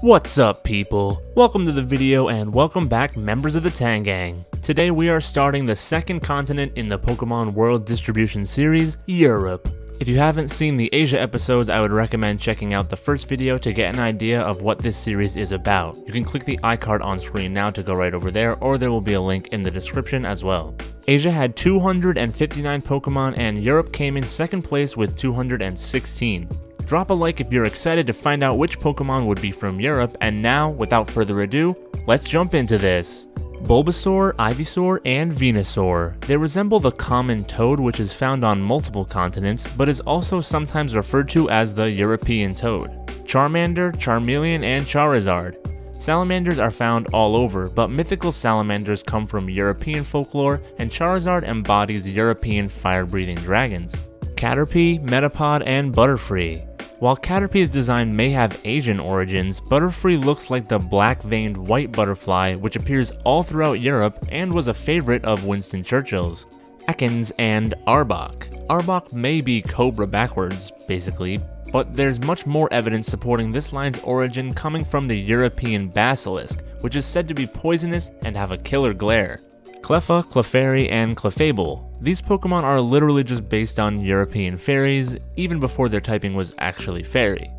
What's up people? Welcome to the video and welcome back members of the Tang Gang. Today we are starting the second continent in the Pokemon World Distribution Series, Europe. If you haven't seen the Asia episodes, I would recommend checking out the first video to get an idea of what this series is about. You can click the iCard on screen now to go right over there, or there will be a link in the description as well. Asia had 259 Pokemon and Europe came in second place with 216. Drop a like if you're excited to find out which Pokemon would be from Europe, and now, without further ado, let's jump into this. Bulbasaur, Ivysaur, and Venusaur. They resemble the common toad which is found on multiple continents, but is also sometimes referred to as the European toad. Charmander, Charmeleon, and Charizard. Salamanders are found all over, but mythical salamanders come from European folklore, and Charizard embodies European fire-breathing dragons. Caterpie, Metapod, and Butterfree. While Caterpie's design may have Asian origins, Butterfree looks like the black-veined white butterfly which appears all throughout Europe and was a favorite of Winston Churchill's. Ekans and Arbok. Arbok may be Cobra backwards, basically, but there's much more evidence supporting this line's origin coming from the European basilisk, which is said to be poisonous and have a killer glare. Cleffa, Clefairy, and Clefable. These Pokemon are literally just based on European fairies, even before their typing was actually fairy.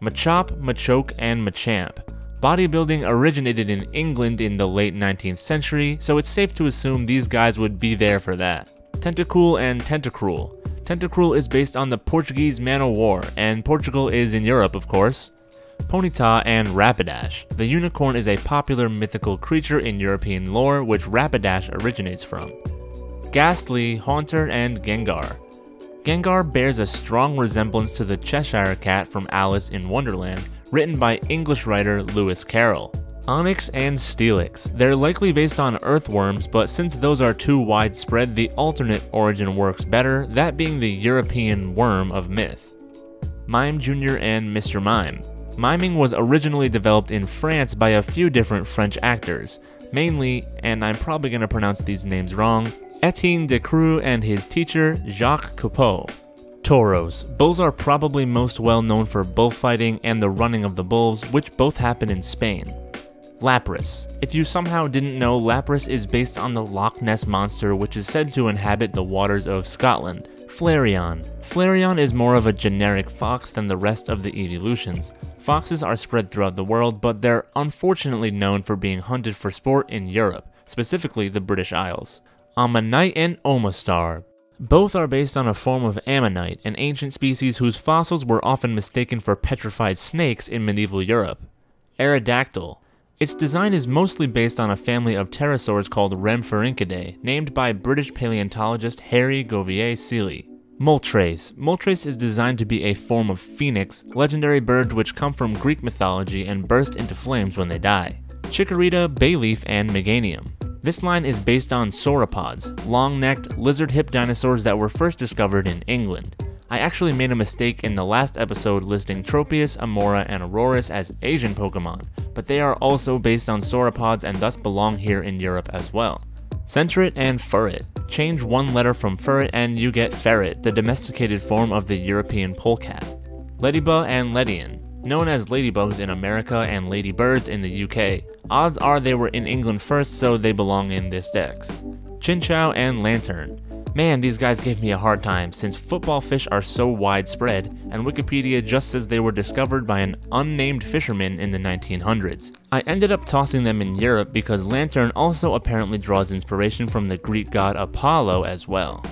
Machop, Machoke, and Machamp. Bodybuilding originated in England in the late 19th century, so it's safe to assume these guys would be there for that. Tentacool and Tentacruel. Tentacruel is based on the Portuguese Man o' War, and Portugal is in Europe, of course. Ponyta and Rapidash. The unicorn is a popular mythical creature in European lore which Rapidash originates from. Gastly, Haunter, and Gengar. Gengar bears a strong resemblance to the Cheshire Cat from Alice in Wonderland, written by English writer Lewis Carroll. Onix and Steelix. They're likely based on earthworms, but since those are too widespread, the alternate origin works better, that being the European worm of myth. Mime Jr. and Mr. Mime. Miming was originally developed in France by a few different French actors, mainly, and I'm probably going to pronounce these names wrong, Etienne Decroux and his teacher Jacques Copeau. Tauros. Bulls are probably most well known for bullfighting and the running of the bulls, which both happen in Spain. Lapras. If you somehow didn't know, Lapras is based on the Loch Ness Monster which is said to inhabit the waters of Scotland. Flareon. Flareon is more of a generic fox than the rest of the evolutions. Foxes are spread throughout the world, but they're unfortunately known for being hunted for sport in Europe, specifically the British Isles. Omanyte and Omastar. Both are based on a form of ammonite, an ancient species whose fossils were often mistaken for petrified snakes in medieval Europe. Aerodactyl. Its design is mostly based on a family of pterosaurs called Rhamphorhynchidae, named by British paleontologist Harry Govier Seeley. Moltres. Moltres is designed to be a form of phoenix, legendary birds which come from Greek mythology and burst into flames when they die. Chikorita, Bayleef, and Meganium. This line is based on sauropods, long-necked, lizard-hip dinosaurs that were first discovered in England. I actually made a mistake in the last episode listing Tropius, Amaura, and Aurorus as Asian Pokemon, but they are also based on sauropods and thus belong here in Europe as well. Sentret and Furret. Change one letter from Furret and you get Ferret, the domesticated form of the European polecat. Ledyba and Ledian. Known as ladybugs in America and ladybirds in the UK. Odds are they were in England first, so they belong in this dex. Chinchou and Lanturn. Man, these guys gave me a hard time since football fish are so widespread, and Wikipedia just says they were discovered by an unnamed fisherman in the 1900s. I ended up tossing them in Europe because Lanturn also apparently draws inspiration from the Greek god Apollo as well.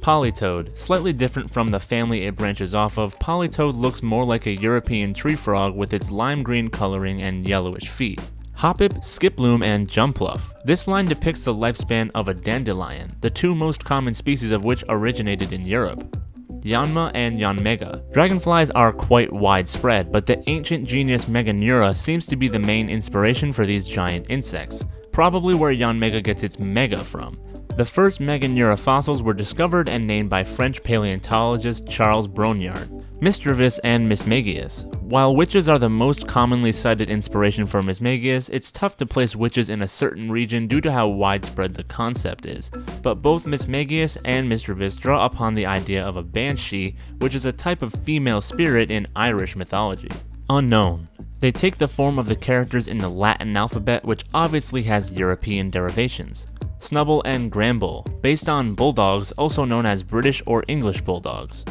Politoed. Slightly different from the family it branches off of, Politoed looks more like a European tree frog with its lime green coloring and yellowish feet. Hoppip, Skiploom, and Jumpluff. This line depicts the lifespan of a dandelion, the two most common species of which originated in Europe. Yanma and Yanmega. Dragonflies are quite widespread, but the ancient genus Meganeura seems to be the main inspiration for these giant insects, probably where Yanmega gets its mega from. The first Meganeura fossils were discovered and named by French paleontologist Charles Brongniart, Misdreavus and Mismagius. While witches are the most commonly cited inspiration for Mismagius, it's tough to place witches in a certain region due to how widespread the concept is. But both Mismagius and Misdreavus draw upon the idea of a banshee, which is a type of female spirit in Irish mythology. Unown. They take the form of the characters in the Latin alphabet which obviously has European derivations. Snubbull and Granbull, based on bulldogs also known as British or English bulldogs.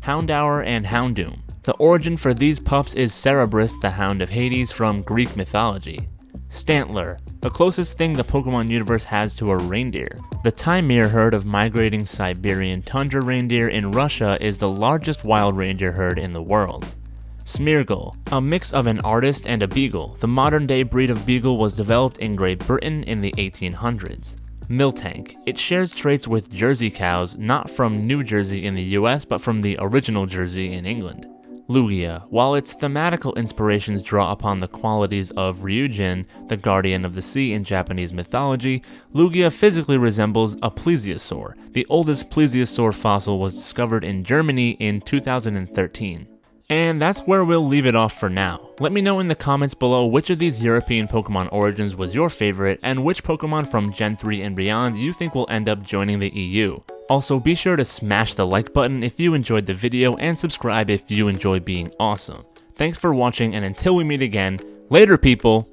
Houndour and Houndoom. The origin for these pups is Cerberus, the Hound of Hades from Greek mythology. Stantler, the closest thing the Pokemon universe has to a reindeer. The Taimyr herd of migrating Siberian tundra reindeer in Russia is the largest wild reindeer herd in the world. Smeargle, a mix of an artist and a beagle. The modern day breed of beagle was developed in Great Britain in the 1800s. Miltank. It shares traits with Jersey cows, not from New Jersey in the US, but from the original Jersey in England. Lugia. While its thematical inspirations draw upon the qualities of Ryujin, the guardian of the sea in Japanese mythology, Lugia physically resembles a plesiosaur. The oldest plesiosaur fossil was discovered in Germany in 2013. And that's where we'll leave it off for now. Let me know in the comments below which of these European Pokemon origins was your favorite, and which Pokemon from Gen 3 and beyond you think will end up joining the EU. Also, be sure to smash the like button if you enjoyed the video, and subscribe if you enjoy being awesome. Thanks for watching, and until we meet again, later people!